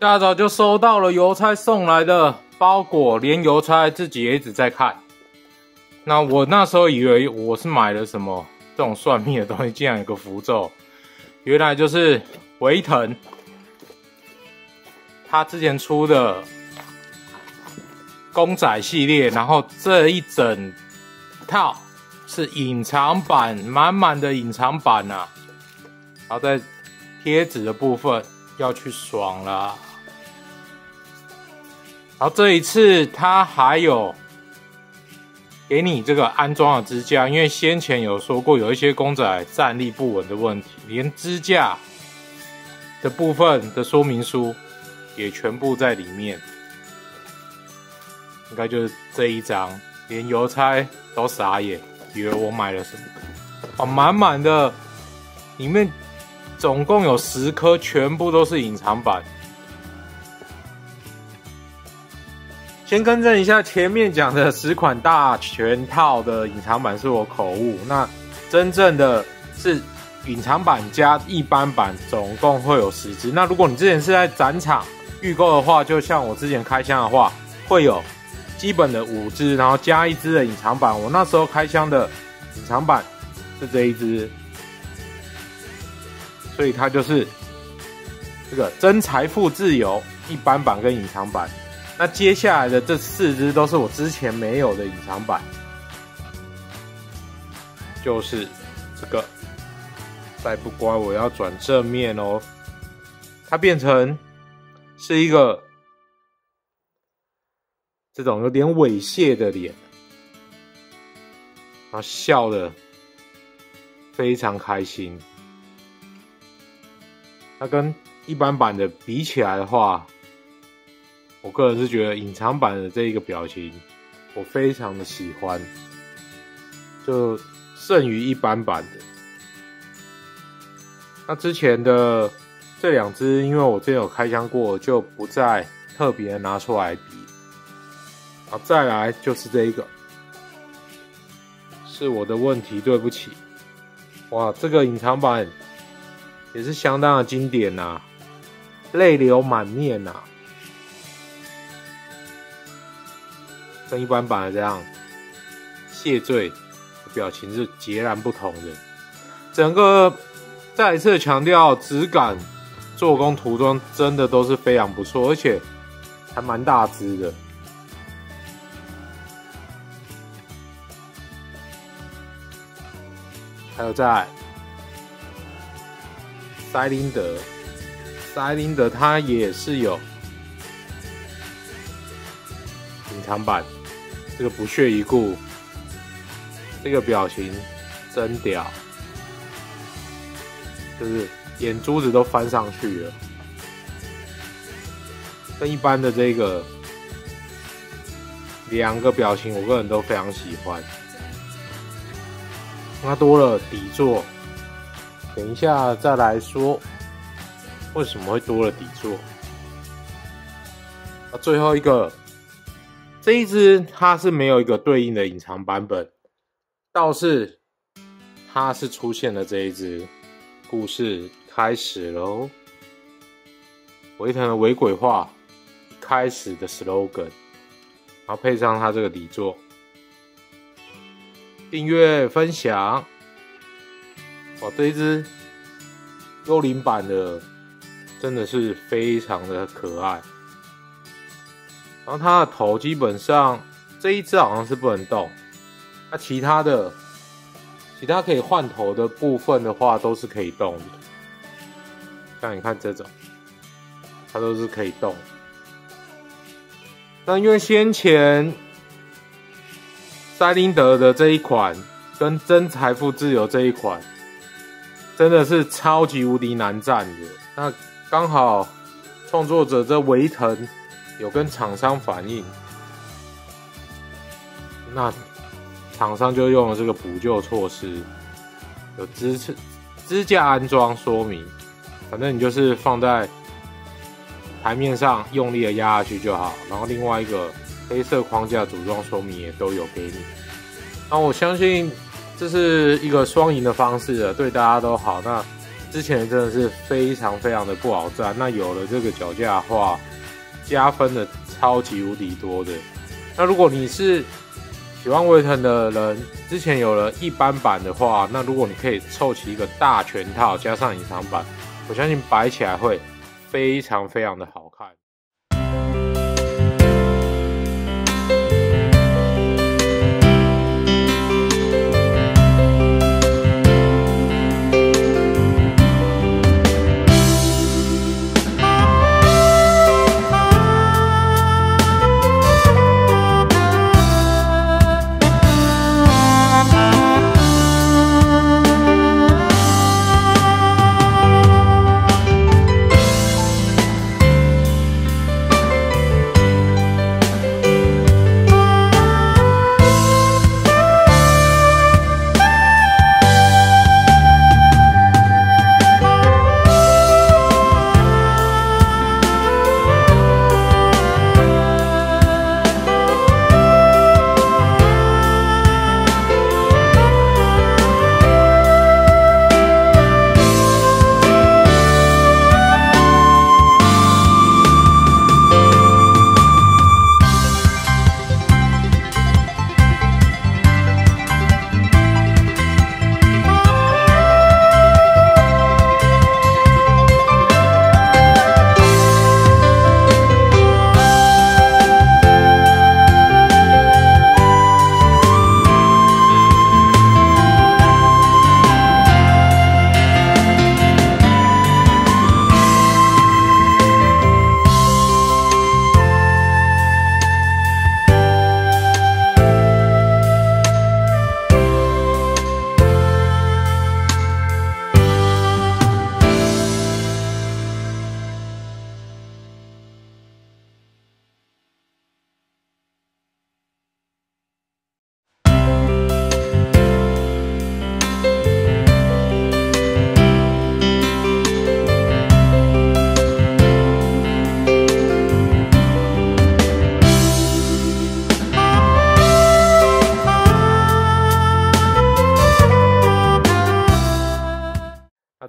大早就收到了邮差送来的包裹，连邮差自己也一直在看。那我那时候以为我是买了什么这种算命的东西，竟然有个符咒，原来就是维腾他之前出的公仔系列，然后这一整套是隐藏版，满满的隐藏版呐、然后在贴纸的部分要去爽啦。然后这一次它还有给你这个安装的支架，因为先前有说过有一些公仔站立不稳的问题，连支架的部分的说明书也全部在里面。应该就是这一张，连邮差都傻眼，以为我买了什么。哦，满满的，里面总共有十颗，全部都是隐藏版。先更正一下，前面讲的十款大全套的隐藏版是我口误，那真正的是隐藏版加一般版，总共会有十只。那如果你之前是在展场预购的话，就像我之前开箱的话，会有基本的五只，然后加一只的隐藏版。我那时候开箱的隐藏版是这一只，所以它就是这个真财富自由一般版跟隐藏版。那接下来的这四只都是我之前没有的隐藏版，就是这个。再不乖，我要转正面哦。它变成是一个这种有点猥亵的脸，然后笑的非常开心。它跟一般版的比起来的话，我个人是觉得隐藏版的这一个表情，我非常的喜欢，就胜于一般版的。那之前的这两只，因为我之前有开箱过，就不再特别拿出来比。好，再来就是这一个，是我的问题，对不起。哇，这个隐藏版也是相当的经典呐、泪流满面呐、跟一般版的这样谢罪表情是截然不同的。整个再一次强调，质感、做工、涂装真的都是非常不错，而且还蛮大只的。还有在塞林德，塞林德它也是有隐藏版，这个不屑一顾，这个表情真屌，就是眼珠子都翻上去了，跟一般的这个两个表情，我个人都非常喜欢。它多了底座，等一下再来说为什么会多了底座。啊，最后一个这一只它是没有一个对应的隐藏版本，倒是它是出现了这一只，故事开始喽。维腾的伪鬼化开始的 slogan，然后配上它这个底座。订阅分享，哇，这一只幽灵版的真的是非常的可爱。然后它的头基本上这一只好像是不能动，那其他的其他可以换头的部分的话都是可以动的。像你看这种，它都是可以动。那因为先前。塞林德的这一款跟真财富自由这一款，真的是超级无敌难战的。那刚好创作者这维腾有跟厂商反映，那厂商就用了这个补救措施，有支持支架安装说明，反正你就是放在台面上用力的压下去就好。然后另外一个。黑色框架组装说明也都有给你，那我相信这是一个双赢的方式了，对大家都好。那之前真的是非常非常的不好站。那有了这个脚架的话，加分的超级无敌多的。那如果你是喜欢威腾的人，之前有了一般版的话，那如果你可以凑齐一个大全套加上隐藏版，我相信摆起来会非常非常的好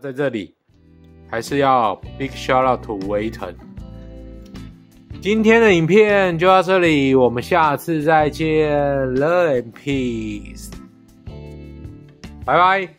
在这里，还是要 big shout out to 威腾。今天的影片就到这里，我们下次再见，Love and peace，拜拜。